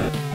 Bye.